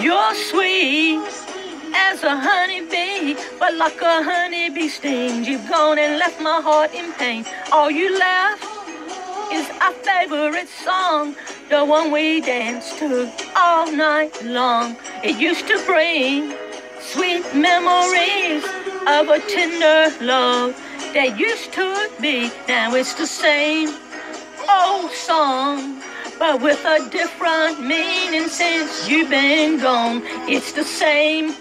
sweet as a honeybee, but like a honeybee stings, you've gone and left my heart in pain. All you left is our favorite song, the one we danced to all night long. It used to bring sweet memories of a tender love that used to be. Now it's the same old song, but with a different meaning since you've been gone. It's the same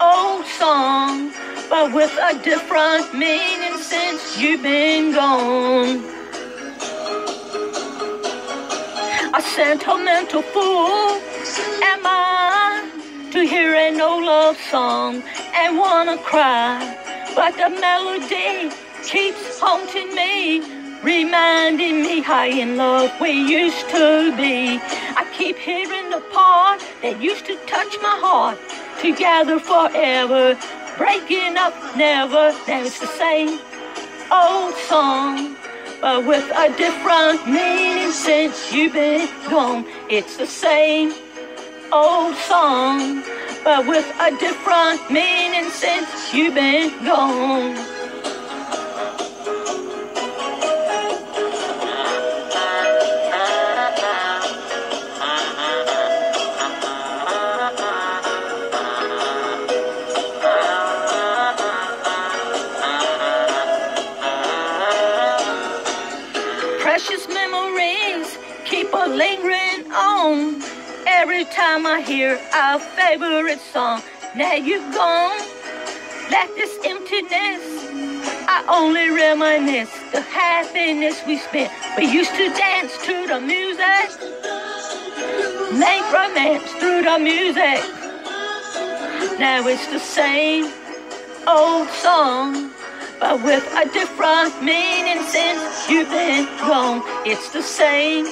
old song, but with a different meaning since you've been gone. A sentimental fool am I to hear an old love song and wanna cry, but the melody keeps haunting me, reminding me how in love we used to be. I keep hearing the part that used to touch my heart together forever, breaking up never. Now it's the same old song, but with a different meaning since you've been gone. It's the same old song, but with a different meaning since you've been gone. Precious memories keep a lingering on. Every time I hear our favorite song, now you've gone. Left this emptiness. I only reminisce the happiness we spent. We used to dance to the music, make romance through the music. Now it's the same old song, but with a different meaning since you've been gone. It's the same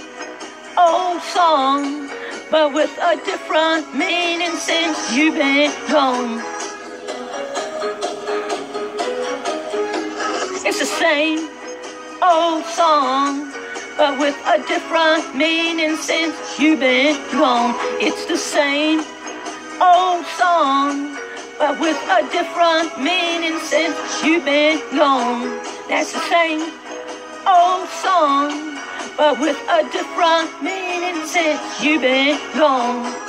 old song, but with a different meaning since you've been gone. It's the same old song, but with a different meaning since you've been gone. It's the same old song, but with a different meaning since you've been gone. That's the same old song, but with a different meaning since you've been gone.